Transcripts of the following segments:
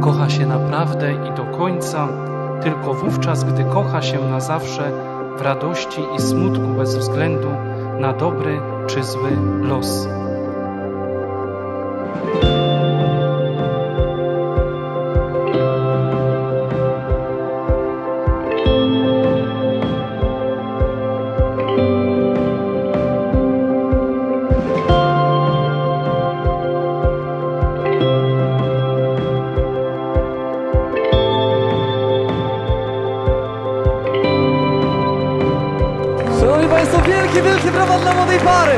Kocha się naprawdę i do końca, tylko wówczas, gdy kocha się na zawsze w radości i smutku bez względu na dobry czy zły los. Wielkie, wielkie brawa dla młodej pary!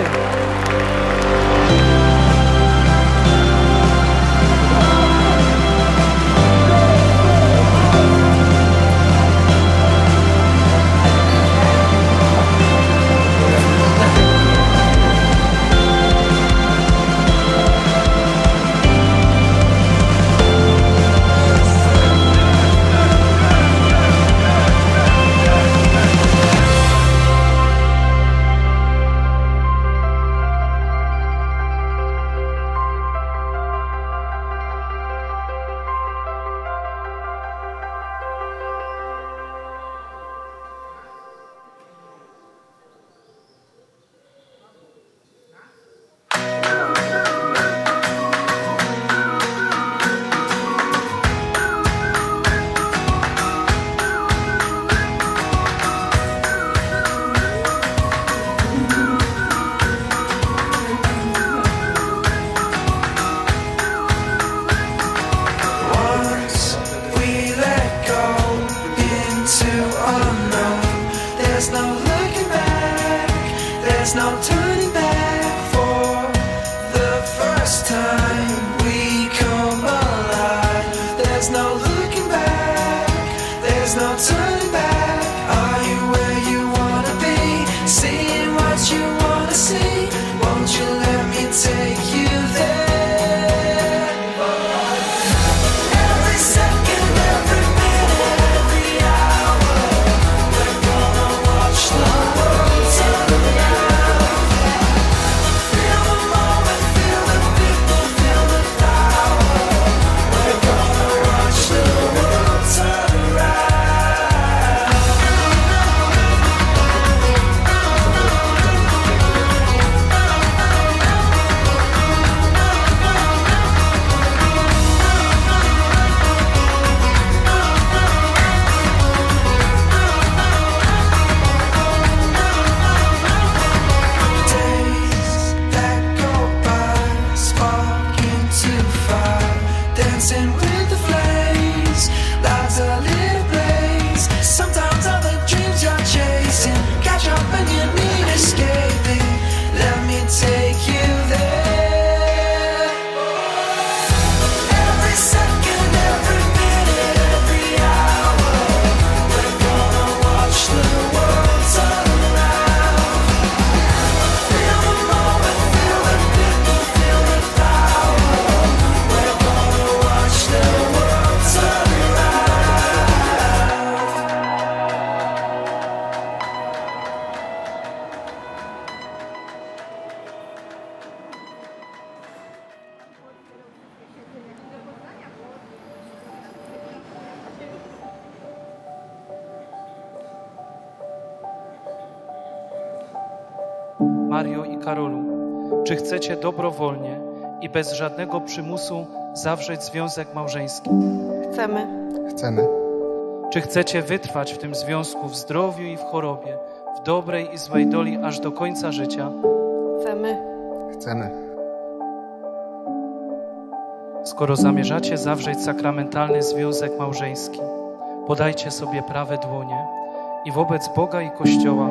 There's no turning Mario i Karolu, czy chcecie dobrowolnie i bez żadnego przymusu zawrzeć związek małżeński? Chcemy. Chcemy. Czy chcecie wytrwać w tym związku w zdrowiu i w chorobie, w dobrej i złej doli aż do końca życia? Chcemy. Chcemy. Skoro zamierzacie zawrzeć sakramentalny związek małżeński, podajcie sobie prawe dłonie i wobec Boga i Kościoła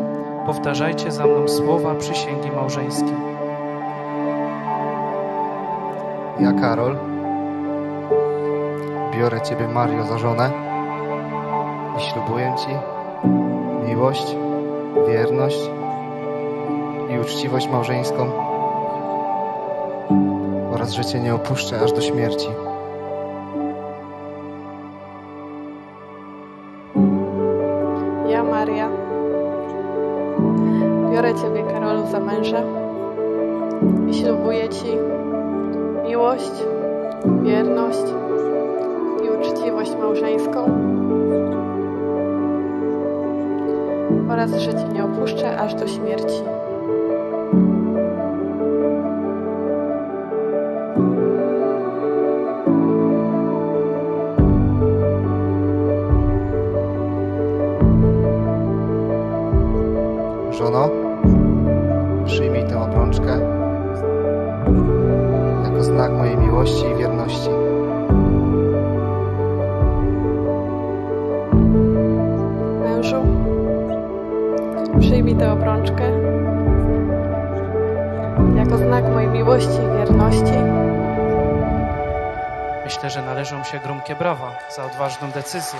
powtarzajcie za mną słowa przysięgi małżeńskiej. Ja, Karol, biorę Ciebie, Mario, za żonę i ślubuję Ci miłość, wierność i uczciwość małżeńską oraz, że Cię nie opuszczę aż do śmierci. biorę Ciebie, Karolu, za męża i ślubuję Ci miłość, wierność i uczciwość małżeńską oraz, że Cię nie opuszczę aż do śmierci. znak mojej miłości i wierności. Mężu, przyjmij tę obrączkę jako znak mojej miłości i wierności. Myślę, że należą się gromkie brawa za odważną decyzję.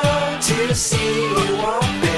you to see me walk.